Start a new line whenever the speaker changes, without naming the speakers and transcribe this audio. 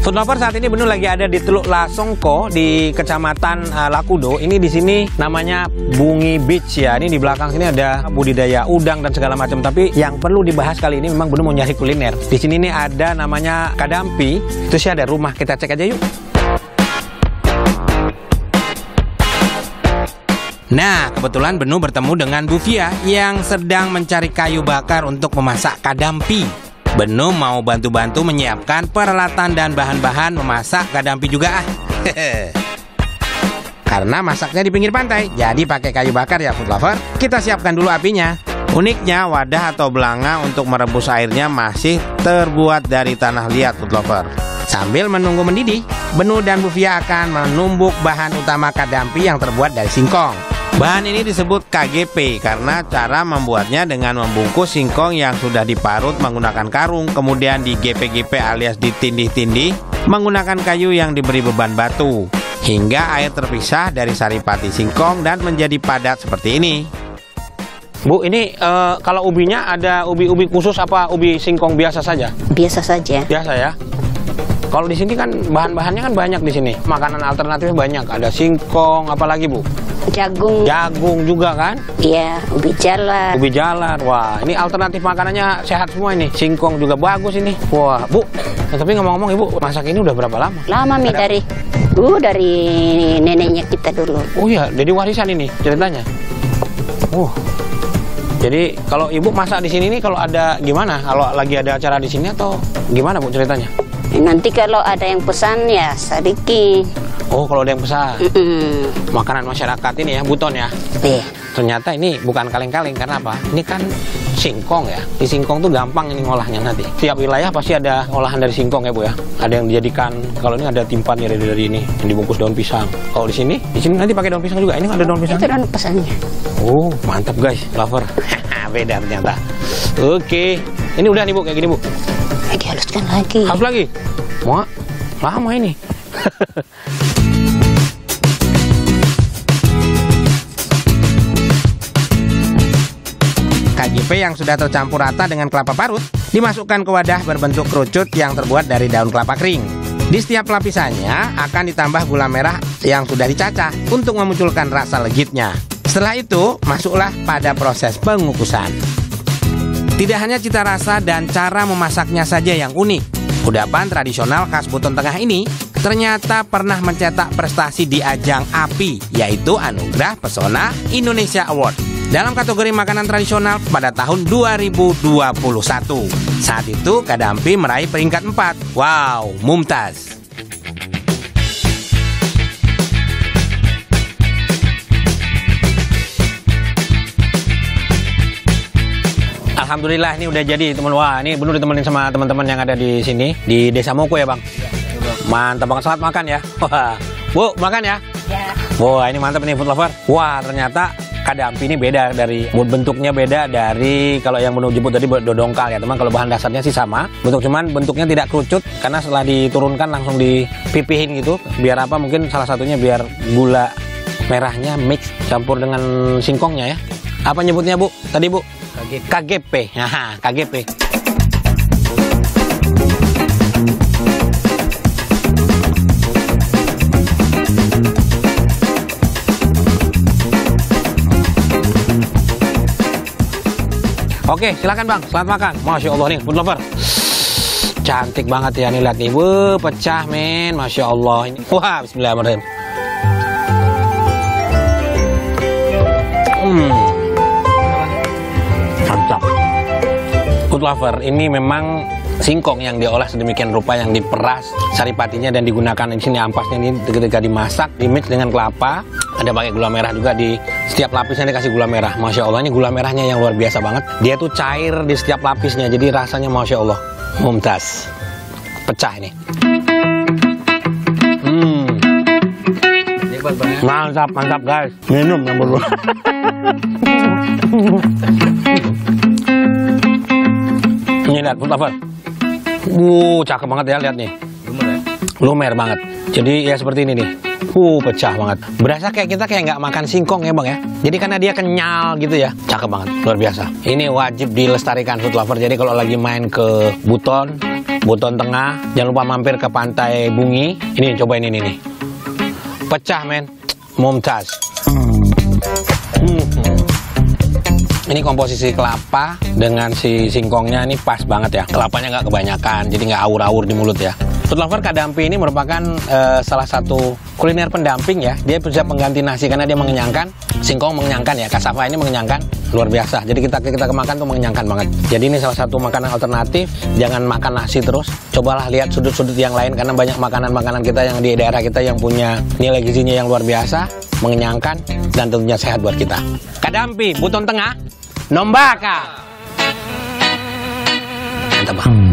Food lover saat ini Benu lagi ada di Teluk Lasongko di Kecamatan uh, Lakudo. Ini di sini namanya Bungi Beach ya. Ini di belakang sini ada budidaya udang dan segala macam. Tapi yang perlu dibahas kali ini memang Benu mau nyari kuliner. Di sini nih ada namanya Kadampi. Itu sih ada rumah. Kita cek aja yuk. Nah, kebetulan Benu bertemu dengan Buvia yang sedang mencari kayu bakar untuk memasak kadampi. Benu mau bantu-bantu menyiapkan peralatan dan bahan-bahan memasak kadampi juga ah. Karena masaknya di pinggir pantai, jadi pakai kayu bakar ya food lover. Kita siapkan dulu apinya. Uniknya wadah atau belanga untuk merebus airnya masih terbuat dari tanah liat food lover. Sambil menunggu mendidih, Benu dan Buvia akan menumbuk bahan utama kadampi yang terbuat dari singkong. Bahan ini disebut KGP karena cara membuatnya dengan membungkus singkong yang sudah diparut menggunakan karung, kemudian di GP-GP alias ditindih-tindih menggunakan kayu yang diberi beban batu, hingga air terpisah dari saripati singkong dan menjadi padat seperti ini. Bu, ini uh, kalau ubinya ada ubi-ubi khusus apa ubi singkong biasa saja?
Biasa saja.
Biasa ya. Kalau di sini kan bahan-bahannya kan banyak di sini. Makanan alternatifnya banyak. Ada singkong, apalagi Bu?
Jagung.
Jagung juga kan?
Iya, ubi jalar.
Ubi jalar. Wah, ini alternatif makanannya sehat semua ini. Singkong juga bagus ini. Wah, Bu. Nah, tapi ngomong-ngomong Ibu, masak ini udah berapa lama?
Lama Mi dari uh dari neneknya kita dulu.
Oh iya, jadi warisan ini ceritanya. Uh. Jadi kalau Ibu masak di sini nih kalau ada gimana? Kalau lagi ada acara di sini atau gimana Bu ceritanya?
Nanti kalau ada yang pesan ya sedikit.
Oh, kalau ada yang pesan.
Mm -mm.
Makanan masyarakat ini ya, buton ya.
Iya.
Ternyata ini bukan kaleng-kaleng karena apa? Ini kan singkong ya. Di singkong tuh gampang ini ngolahnya nanti. Tiap wilayah pasti ada olahan dari singkong ya, Bu ya. Ada yang dijadikan kalau ini ada timpannya dari, dari ini yang dibungkus daun pisang. Kalau di sini, di sini nanti pakai daun pisang juga. Ini ada daun pisang.
Itu daun pesannya.
Oh, mantap guys, lover. Beda ternyata. Oke. Ini udah nih, Bu, kayak gini, Bu.
Lagi haluskan lagi.
Halus lagi. Mau lama ini. KGP yang sudah tercampur rata dengan kelapa parut dimasukkan ke wadah berbentuk kerucut yang terbuat dari daun kelapa kering. Di setiap lapisannya akan ditambah gula merah yang sudah dicacah untuk memunculkan rasa legitnya. Setelah itu, masuklah pada proses pengukusan. Tidak hanya cita rasa dan cara memasaknya saja yang unik, kudapan tradisional khas Buton Tengah ini ternyata pernah mencetak prestasi di ajang API, yaitu Anugerah Pesona Indonesia Award dalam kategori makanan tradisional pada tahun 2021. Saat itu Kadampi meraih peringkat 4. Wow, mumtaz. Alhamdulillah ini udah jadi teman wah ini benar ditemenin sama teman-teman yang ada di sini di Desa Moko ya bang. Mantap banget. Selamat makan ya. Wah, bu makan ya.
Ya.
Wah ini mantap nih food lover. Wah ternyata kadampi ini beda dari bentuknya beda dari kalau yang menu jemput tadi dodongkal ya. Teman kalau bahan dasarnya sih sama. Bentuk cuman bentuknya tidak kerucut karena setelah diturunkan langsung dipipihin gitu. Biar apa? Mungkin salah satunya biar gula merahnya mix campur dengan singkongnya ya. Apa nyebutnya bu? Tadi bu? KGP KGP Aha, KGP Oke, silakan Bang. Selamat makan. Masya Allah nih, food lover. Cantik banget ya nih lihat nih. Wuh, pecah men. Masya Allah. Ini. Wah, bismillahirrahmanirrahim. Hmm. Mantap. Food lover, ini memang singkong yang diolah sedemikian rupa yang diperas saripatinya dan digunakan di sini ampasnya ini ketika dimasak dimix dengan kelapa ada pakai gula merah juga di setiap lapisnya dikasih gula merah Masya Allah ini gula merahnya yang luar biasa banget dia tuh cair di setiap lapisnya jadi rasanya Masya Allah mumtaz pecah ini hmm. mantap mantap guys minum yang berdua ini lihat food Uh, cakep banget ya lihat nih. Lumer ya? Lumer banget. Jadi ya seperti ini nih. Uh, pecah banget. Berasa kayak kita kayak nggak makan singkong ya bang ya. Jadi karena dia kenyal gitu ya. Cakep banget, luar biasa. Ini wajib dilestarikan food lover. Jadi kalau lagi main ke Buton, Buton tengah. Jangan lupa mampir ke pantai Bungi. Ini cobain ini nih. Pecah men. Mumtaz. Hmm. Ini komposisi kelapa dengan si singkongnya ini pas banget ya. Kelapanya nggak kebanyakan, jadi nggak awur-awur di mulut ya. Food lover kadampi ini merupakan eh, salah satu kuliner pendamping ya. Dia bisa pengganti nasi karena dia mengenyangkan. Singkong mengenyangkan ya. Kasava ini mengenyangkan luar biasa. Jadi kita kita kemakan tuh mengenyangkan banget. Jadi ini salah satu makanan alternatif. Jangan makan nasi terus. Cobalah lihat sudut-sudut yang lain karena banyak makanan-makanan kita yang di daerah kita yang punya nilai gizinya yang luar biasa, mengenyangkan dan tentunya sehat buat kita. Kadampi, Buton Tengah, Nombaka. Mantap bang.